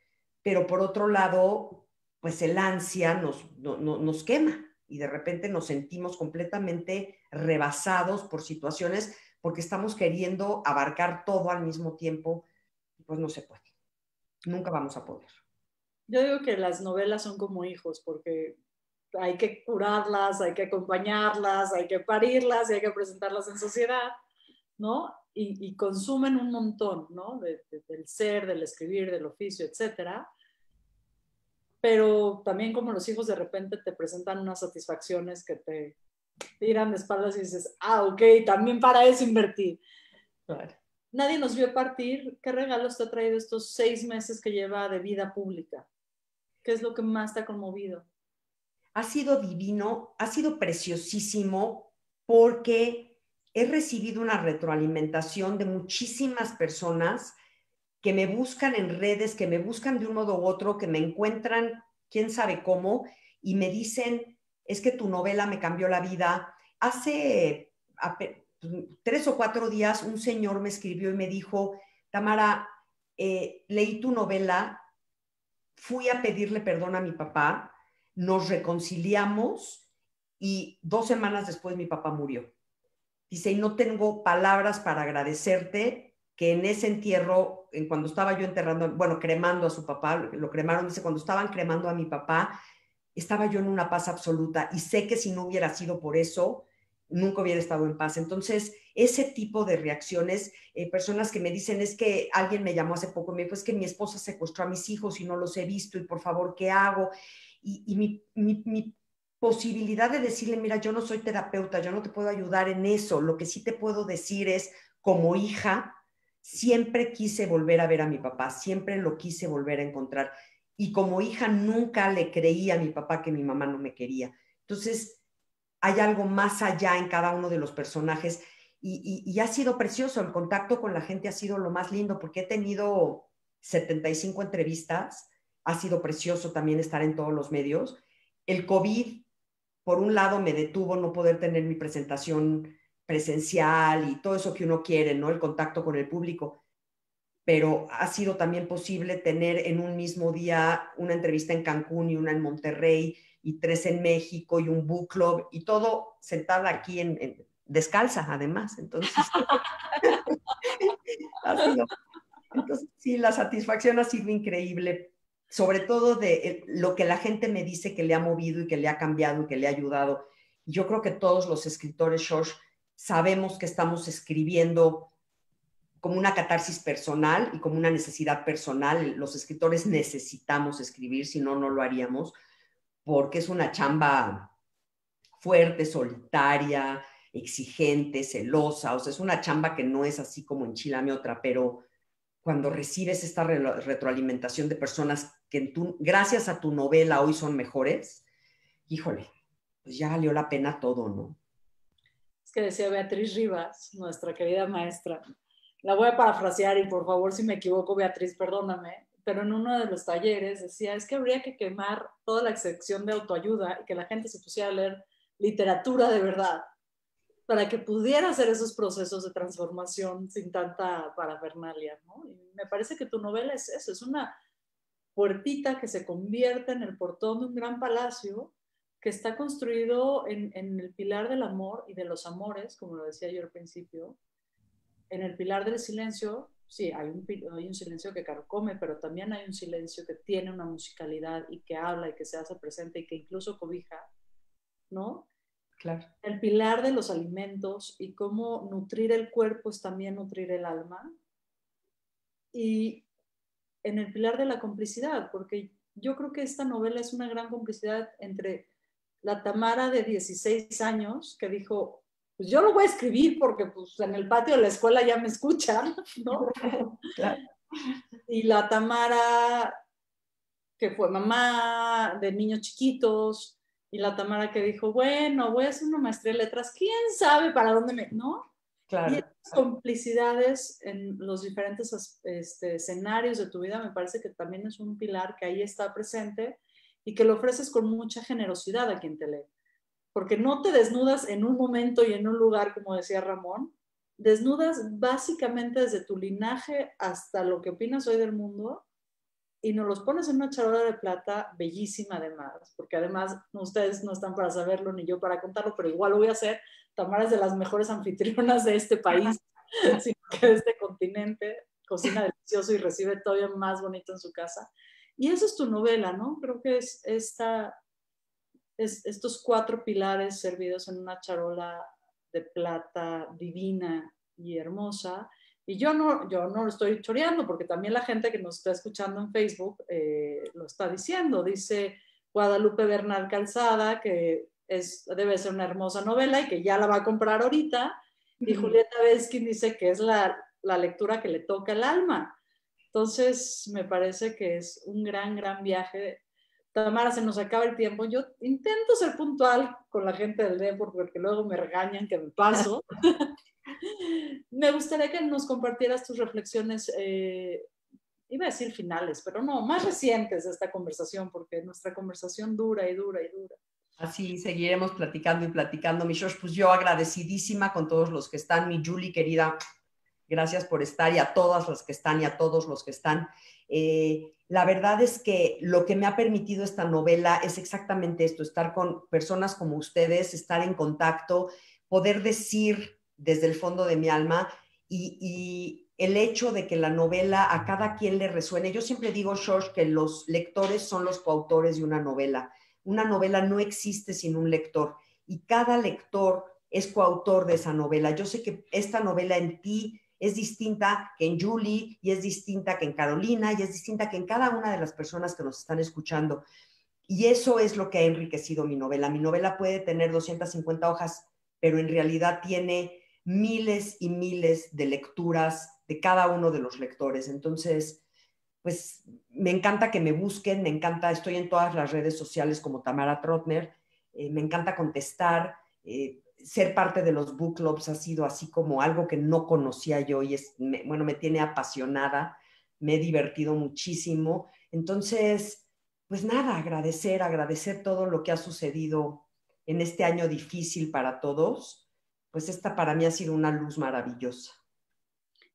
Pero por otro lado, pues el ansia nos, nos quema y de repente nos sentimos completamente rebasados por situaciones porque estamos queriendo abarcar todo al mismo tiempo, pues no se puede. Nunca vamos a poder. Yo digo que las novelas son como hijos porque hay que curarlas, hay que acompañarlas, hay que parirlas y hay que presentarlas en sociedad, ¿no? Y, consumen un montón, ¿no? del ser, del escribir, del oficio, etcétera pero también como los hijos de repente te presentan unas satisfacciones que te tiran de espaldas y dices, ah, ok, también para eso invertí. Nadie nos vio partir. ¿Qué regalos te ha traído estos seis meses que lleva de vida pública? ¿Qué es lo que más te ha conmovido? ha sido divino, ha sido preciosísimo porque he recibido una retroalimentación de muchísimas personas que me buscan en redes, que me buscan de un modo u otro, que me encuentran quién sabe cómo y me dicen, es que tu novela me cambió la vida. Hace tres o cuatro días un señor me escribió y me dijo, Tamara, eh, leí tu novela, fui a pedirle perdón a mi papá, nos reconciliamos y dos semanas después mi papá murió. Dice, y no tengo palabras para agradecerte que en ese entierro, en cuando estaba yo enterrando, bueno, cremando a su papá, lo cremaron, dice, cuando estaban cremando a mi papá, estaba yo en una paz absoluta y sé que si no hubiera sido por eso, nunca hubiera estado en paz. Entonces, ese tipo de reacciones, eh, personas que me dicen, es que alguien me llamó hace poco, me dijo, es que mi esposa secuestró a mis hijos y no los he visto y por favor, ¿qué hago? Y, mi, posibilidad de decirle, mira, yo no soy terapeuta, yo no te puedo ayudar en eso, lo que sí te puedo decir es, como hija, siempre quise volver a ver a mi papá, siempre lo quise volver a encontrar. Y como hija nunca le creí a mi papá que mi mamá no me quería. Entonces, hay algo más allá en cada uno de los personajes y, ha sido precioso. El contacto con la gente ha sido lo más lindo porque he tenido 75 entrevistas. Ha sido precioso también estar en todos los medios. El COVID, por un lado, me detuvo no poder tener mi presentación presencial y todo eso que uno quiere, ¿no? El contacto con el público. Pero ha sido también posible tener en un mismo día una entrevista en Cancún y una en Monterrey y tres en México y un book club y todo sentada aquí en, descalza además. Entonces, entonces, sí, la satisfacción ha sido increíble, sobre todo de eh, lo que la gente me dice que le ha movido y que le ha cambiado y que le ha ayudado. Yo creo que todos los escritores, Shosh, sabemos que estamos escribiendo como una catarsis personal y como una necesidad personal. Los escritores necesitamos escribir, si no, no lo haríamos porque es una chamba fuerte, solitaria, exigente, celosa, o sea, es una chamba que no es así como enchilame otra, pero cuando recibes esta retroalimentación de personas que gracias a tu novela hoy son mejores, híjole, pues ya valió la pena todo, ¿no? Que decía Beatriz Rivas, nuestra querida maestra, la voy a parafrasear y por favor si me equivoco, Beatriz, perdóname, pero en uno de los talleres decía, es que habría que quemar toda la sección de autoayuda y que la gente se pusiera a leer literatura de verdad para que pudiera hacer esos procesos de transformación sin tanta parafernalia, me parece que tu novela es eso, es una puertita que se convierte en el portón de un gran palacio que está construido en, en el pilar del amor y de los amores, como lo decía yo al principio, en el pilar del silencio sí, hay un, hay un silencio que carcome, pero también hay un silencio que tiene una musicalidad y que habla y que se hace presente y que incluso cobija, ¿no? Claro. El pilar de los alimentos y cómo nutrir el cuerpo es también nutrir el alma. Y en el pilar de la complicidad, porque yo creo que esta novela es una gran complicidad entre la Tamara de 16 años que dijo, pues yo lo voy a escribir porque pues en el patio de la escuela ya me escuchan, ¿no? Y la Tamara, que fue mamá de niños chiquitos, y la Tamara que dijo, bueno, voy a hacer una maestría de letras, quién sabe para dónde me, ¿no? Claro. Y esas complicidades en los diferentes este, escenarios de tu vida me parece que también es un pilar que ahí está presente y que lo ofreces con mucha generosidad a quien te lee porque no te desnudas en un momento y en un lugar, como decía Ramón, desnudas básicamente desde tu linaje hasta lo que opinas hoy del mundo y nos los pones en una charola de plata bellísima además, porque además ustedes no están para saberlo ni yo para contarlo, pero igual lo voy a hacer. Tamara es de las mejores anfitrionas de este país, de este continente, cocina delicioso y recibe todavía más bonito en su casa. Y eso es tu novela, ¿no? Creo que es esta estos cuatro pilares servidos en una charola de plata divina y hermosa. Y yo no, yo no lo estoy choreando porque también la gente que nos está escuchando en Facebook eh, lo está diciendo. Dice Guadalupe Bernal Calzada que es, debe ser una hermosa novela y que ya la va a comprar ahorita. Y Julieta Beskin dice que es la, la lectura que le toca el alma. Entonces, me parece que es un gran, gran viaje Tamara, se nos acaba el tiempo. Yo intento ser puntual con la gente del Depor porque luego me regañan que me paso. me gustaría que nos compartieras tus reflexiones, eh, iba a decir finales, pero no, más recientes de esta conversación, porque nuestra conversación dura y dura y dura. Así seguiremos platicando y platicando, mi Josh. Pues yo agradecidísima con todos los que están, mi Julie querida, gracias por estar y a todas las que están y a todos los que están. Eh, la verdad es que lo que me ha permitido esta novela es exactamente esto, estar con personas como ustedes, estar en contacto, poder decir desde el fondo de mi alma y, el hecho de que la novela a cada quien le resuene. Yo siempre digo, George, que los lectores son los coautores de una novela. Una novela no existe sin un lector y cada lector es coautor de esa novela. Yo sé que esta novela en ti es distinta que en Julie y es distinta que en Carolina y es distinta que en cada una de las personas que nos están escuchando. Y eso es lo que ha enriquecido mi novela. Mi novela puede tener 250 hojas, pero en realidad tiene miles y miles de lecturas de cada uno de los lectores. Entonces, pues me encanta que me busquen, me encanta, estoy en todas las redes sociales como Tamara Trotner, eh, me encanta contestar. Eh, ser parte de los book clubs ha sido así como algo que no conocía yo y es, bueno, me tiene apasionada, me he divertido muchísimo. Entonces, pues nada, agradecer, agradecer todo lo que ha sucedido en este año difícil para todos. Pues esta para mí ha sido una luz maravillosa.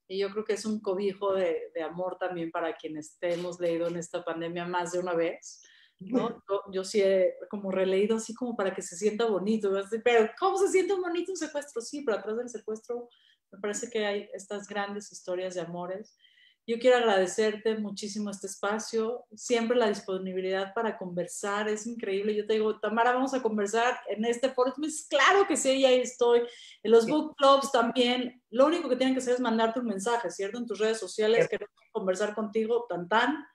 Y yo creo que es un cobijo de, de amor también para quienes te hemos leído en esta pandemia más de una vez ¿no? Yo, sí he como releído así como para que se sienta bonito, pero ¿cómo se siente bonito un secuestro? Sí, pero atrás del secuestro me parece que hay estas grandes historias de amores. Yo quiero agradecerte muchísimo este espacio, siempre la disponibilidad para conversar, es increíble. Yo te digo, Tamara, vamos a conversar en este foro. Claro que sí, ahí estoy. En los book clubs también, lo único que tienen que hacer es mandarte un mensaje, ¿cierto? En tus redes sociales, queremos conversar contigo, tan tan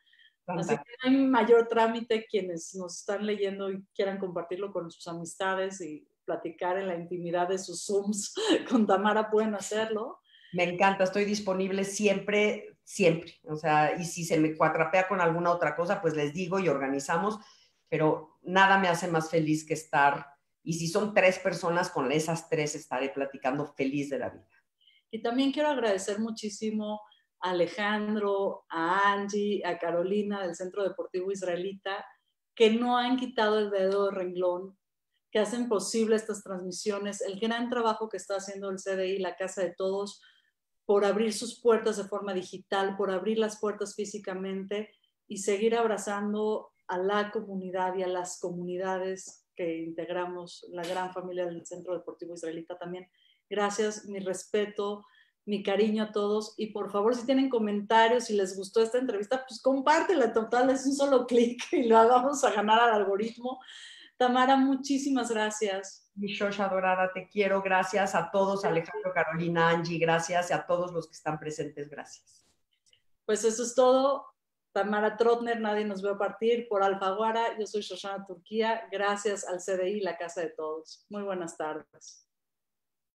Así que no hay mayor trámite quienes nos están leyendo y quieran compartirlo con sus amistades y platicar en la intimidad de sus Zooms con Tamara, pueden hacerlo. Me encanta, estoy disponible siempre, siempre. O sea, y si se me cuatrapea con alguna otra cosa, pues les digo y organizamos, pero nada me hace más feliz que estar. Y si son tres personas, con esas tres estaré platicando feliz de la vida. Y también quiero agradecer muchísimo Alejandro, a Angie, a Carolina del Centro Deportivo Israelita, que no han quitado el dedo de renglón, que hacen posible estas transmisiones, el gran trabajo que está haciendo el CDI, la Casa de Todos, por abrir sus puertas de forma digital, por abrir las puertas físicamente y seguir abrazando a la comunidad y a las comunidades que integramos, la gran familia del Centro Deportivo Israelita también. Gracias, mi respeto mi cariño a todos y por favor si tienen comentarios, si les gustó esta entrevista, pues compártela, total, es un solo clic y lo vamos a ganar al algoritmo. Tamara, muchísimas gracias. Mi Shosha Dorada, te quiero, gracias a todos, Alejandro, Carolina, Angie, gracias y a todos los que están presentes, gracias. Pues eso es todo. Tamara Trotner, nadie nos ve a partir por Alfaguara. Yo soy Shoshana Turquía. Gracias al CDI, la casa de todos. Muy buenas tardes.